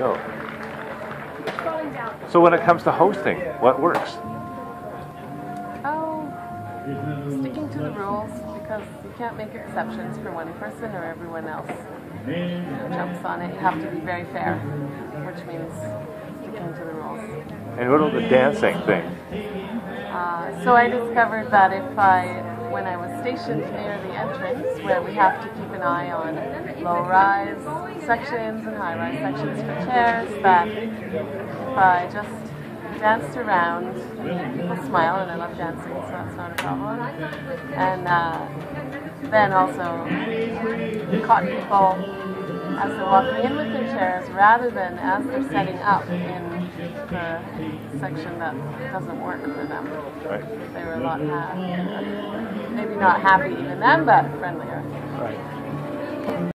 go. So when it comes to hosting, what works? Oh, sticking to the rules because you can't make exceptions for one person or everyone else jumps on it. You have to be very fair, which means sticking to the rules. And what about the dancing thing? Uh, so I discovered that if I, when I was stationed near the entrance, where we have to keep an eye on low-rise sections and high-rise sections for chairs, that if I just danced around, people smile, and I love dancing, so that's not a problem. And uh, then also caught people as they're walking in with their chairs, rather than as they're setting up in the section that doesn't work for them. Right. They were a lot ha- maybe not happy even then, but friendlier. Right.